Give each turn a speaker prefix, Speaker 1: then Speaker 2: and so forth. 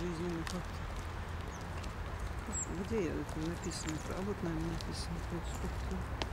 Speaker 1: жизненный как-то. Где это написано? А вот, наверное, написано. Пять.